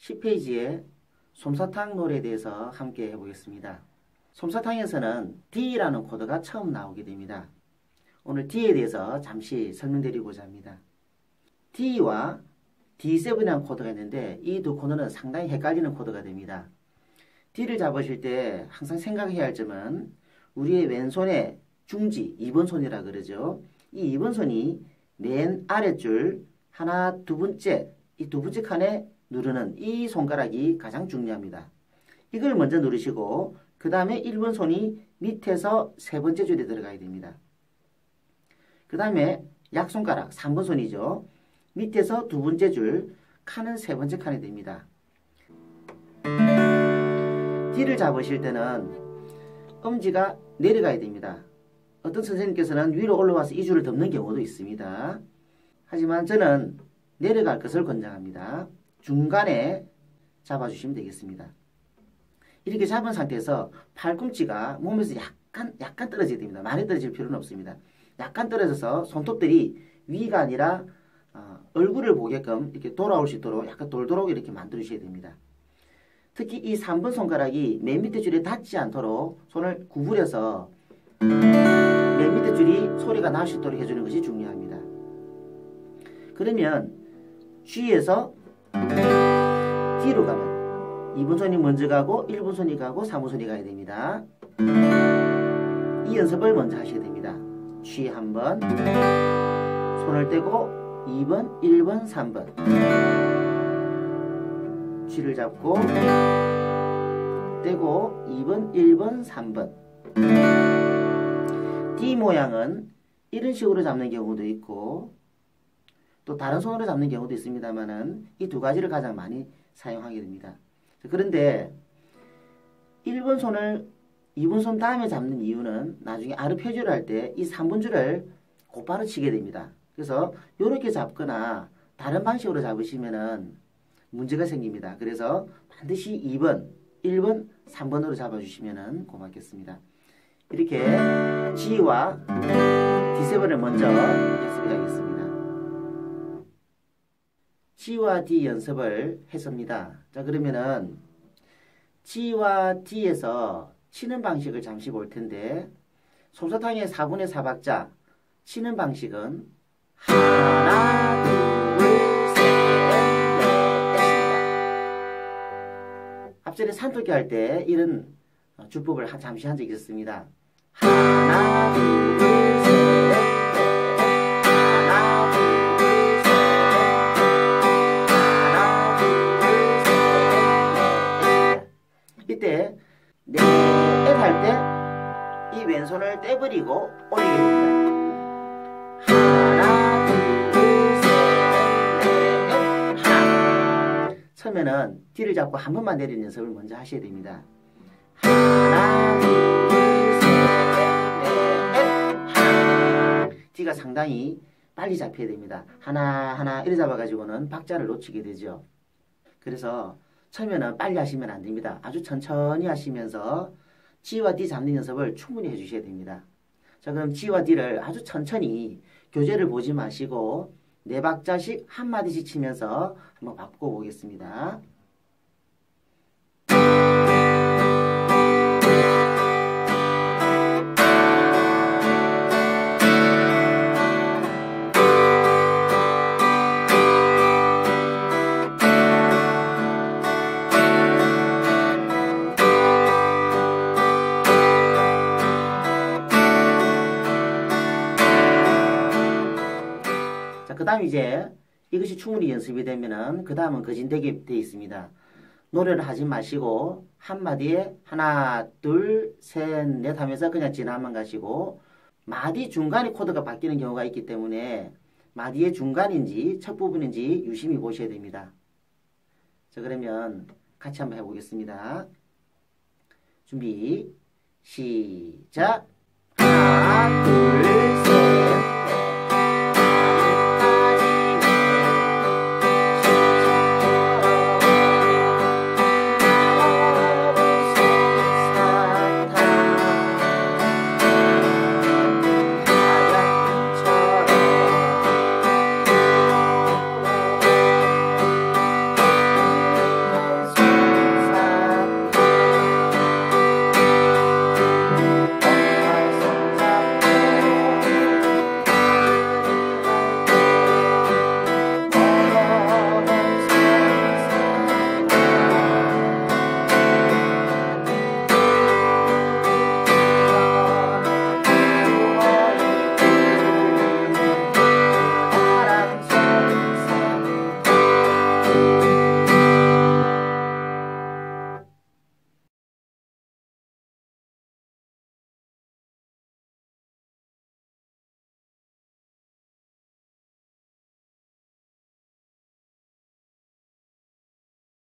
10페이지에 솜사탕 노래에 대해서 함께 해보겠습니다. 솜사탕에서는 D라는 코드가 처음 나오게 됩니다. 오늘 D에 대해서 잠시 설명드리고자 합니다. D와 D7이라는 코드가 있는데 이 두 코드는 상당히 헷갈리는 코드가 됩니다. D를 잡으실 때 항상 생각해야 할 점은 우리의 왼손의 중지 2번 손이라 그러죠. 이 2번 손이 맨 아랫줄 하나 두 번째 이 두 번째 칸에 누르는 이 손가락이 가장 중요합니다. 이걸 먼저 누르시고 그 다음에 1번 손이 밑에서 세 번째 줄에 들어가야 됩니다. 그 다음에 약손가락 3번 손이죠. 밑에서 두 번째 줄 칸은 세 번째 칸이 됩니다. D를 잡으실 때는 엄지가 내려가야 됩니다. 어떤 선생님께서는 위로 올라와서 이 줄을 덮는 경우도 있습니다. 하지만 저는 내려갈 것을 권장합니다. 중간에 잡아주시면 되겠습니다. 이렇게 잡은 상태에서 팔꿈치가 몸에서 약간 약간 떨어져야 됩니다. 많이 떨어질 필요는 없습니다. 약간 떨어져서 손톱들이 위가 아니라 어, 얼굴을 보게끔 이렇게 돌아올 수 있도록 약간 돌도록 이렇게 만들어 주셔야 됩니다. 특히 이 3번 손가락이 맨 밑에 줄에 닿지 않도록 손을 구부려서 맨 밑에 줄이 소리가 날 수 있도록 해주는 것이 중요합니다. 그러면 G에서 D로 가면 2분 손이 먼저 가고 1분 손이 가고 3분 손이 가야 됩니다. 이 연습을 먼저 하셔야 됩니다. G 한번 손을 떼고 2번, 1번, 3번 G를 잡고 떼고 2번, 1번, 3번 D 모양은 이런 식으로 잡는 경우도 있고 또 다른 손으로 잡는 경우도 있습니다만은 이 두 가지를 가장 많이 사용하게 됩니다. 그런데 1번 손을 2번 손 다음에 잡는 이유는 나중에 아르페지오를 할 때 이 3번 줄을 곧바로 치게 됩니다. 그래서 이렇게 잡거나 다른 방식으로 잡으시면은 문제가 생깁니다. 그래서 반드시 2번, 1번, 3번으로 잡아주시면 고맙겠습니다. 이렇게 G와 D7을 먼저 G와 D 연습을 했습니다. 자 그러면은 G와 D에서 치는 방식을 잠시 볼 텐데 솜사탕의 4분의 4박자 치는 방식은 하나 둘셋넷넷입니다. 앞전에 산토끼 할 때 이런 주법을 잠시 한 적이 있었습니다. 하나 둘 왼손을 떼버리고 올리게 됩니다. 하나 둘 셋 넷 하나 처음에는 뒤를 잡고 한 번만 내리는 연습을 먼저 하셔야 됩니다. 하나 둘 셋 넷 하나 뒤가 상당히 빨리 잡혀야 됩니다. 하나 하나 이래 잡아가지고는 박자를 놓치게 되죠. 그래서 처음에는 빨리 하시면 안 됩니다. 아주 천천히 하시면서 G와 D 잡는 연습을 충분히 해주셔야 됩니다. 자 그럼 G와 D를 아주 천천히 교재를 보지 마시고 네 박자씩 한마디씩 치면서 한번 바꿔보겠습니다. 그 다음 이제 이것이 충분히 연습이 되면은 그 다음은 거진되게 되어 있습니다. 노래를 하지 마시고 한마디에 하나 둘 셋 넷 하면서 그냥 지나만 가시고 마디 중간에 코드가 바뀌는 경우가 있기 때문에 마디의 중간인지 첫 부분인지 유심히 보셔야 됩니다. 자 그러면 같이 한번 해보겠습니다. 준비 시작 하나 둘